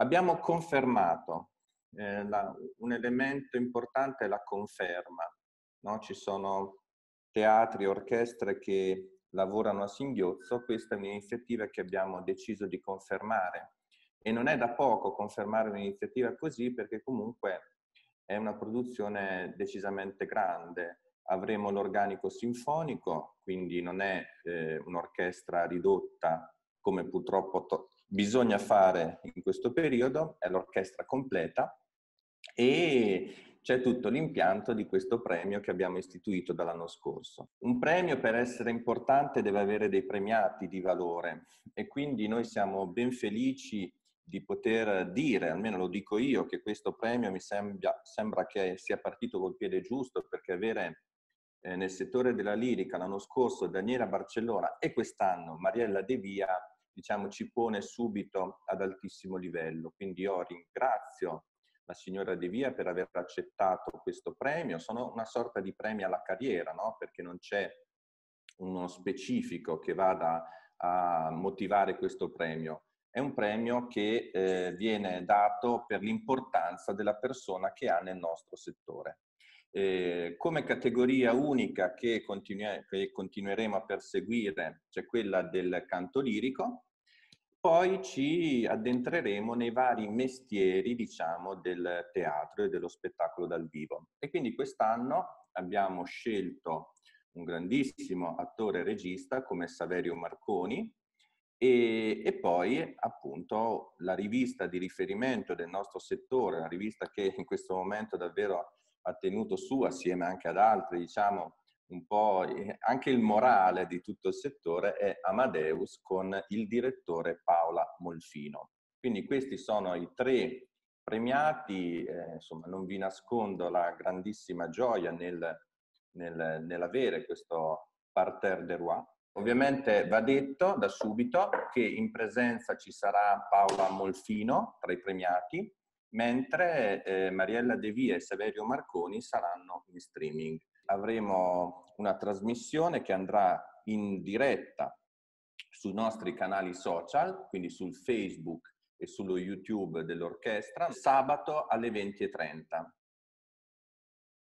Abbiamo confermato, eh, la, un elemento importante è la conferma. No? Ci sono teatri, orchestre che lavorano a singhiozzo, questa è un'iniziativa che abbiamo deciso di confermare. E non è da poco confermare un'iniziativa così perché comunque è una produzione decisamente grande. Avremo l'organico sinfonico, quindi non è eh, un'orchestra ridotta come purtroppo bisogna fare in questo periodo, è l'orchestra completa e c'è tutto l'impianto di questo premio che abbiamo istituito dall'anno scorso. Un premio per essere importante deve avere dei premiati di valore e quindi noi siamo ben felici di poter dire, almeno lo dico io, che questo premio mi sembra, sembra che sia partito col piede giusto perché avere eh, nel settore della lirica l'anno scorso Daniela Barcellona e quest'anno Mariella De Via diciamo, ci pone subito ad altissimo livello. Quindi io ringrazio la signora De Via per aver accettato questo premio. Sono una sorta di premio alla carriera, no? perché non c'è uno specifico che vada a motivare questo premio. È un premio che eh, viene dato per l'importanza della persona che ha nel nostro settore. Eh, come categoria unica che, continu- che continueremo a perseguire c'è quella del canto lirico, poi ci addentreremo nei vari mestieri, diciamo, del teatro e dello spettacolo dal vivo. E quindi quest'anno abbiamo scelto un grandissimo attore e regista come Saverio Marconi e, e, poi appunto la rivista di riferimento del nostro settore, la rivista che in questo momento davvero ha tenuto su assieme anche ad altri, diciamo, un po' anche il morale di tutto il settore è Amadeus con il direttore Paola Molfino. Quindi questi sono i tre premiati, eh, insomma non vi nascondo la grandissima gioia nel, nel, nell'avere questo parterre de roi. Ovviamente va detto da subito che in presenza ci sarà Paola Molfino tra i premiati, mentre eh, Mariella De Via e Saverio Marconi saranno in streaming avremo una trasmissione che andrà in diretta sui nostri canali social, quindi sul Facebook e sullo YouTube dell'orchestra, sabato alle 20.30.